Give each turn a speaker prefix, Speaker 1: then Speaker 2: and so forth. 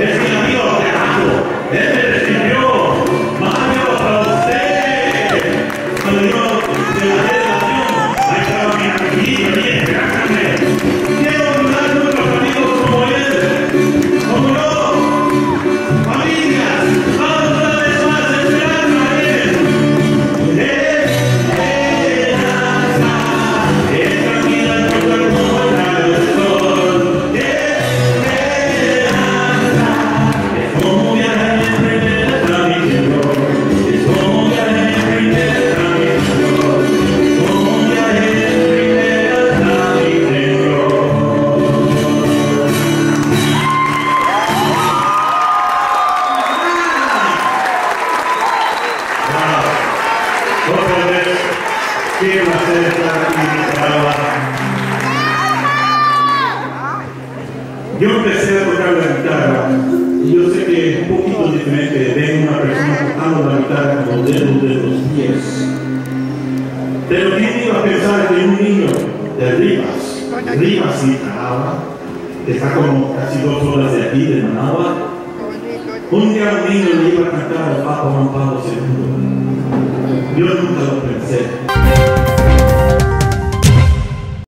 Speaker 1: Yes. Yo empecé a tocar la guitarra y yo sé que es un poquito diferente ver una persona tocando la guitarra con los dedos de los pies. Pero ¿quién iba a pensar que un niño de Rivas, Rivas, Nicaragua, que está como casi dos horas de aquí, de Managua, un día un niño le iba a cantar al Papa Juan Pablo? Yo nunca lo pensé.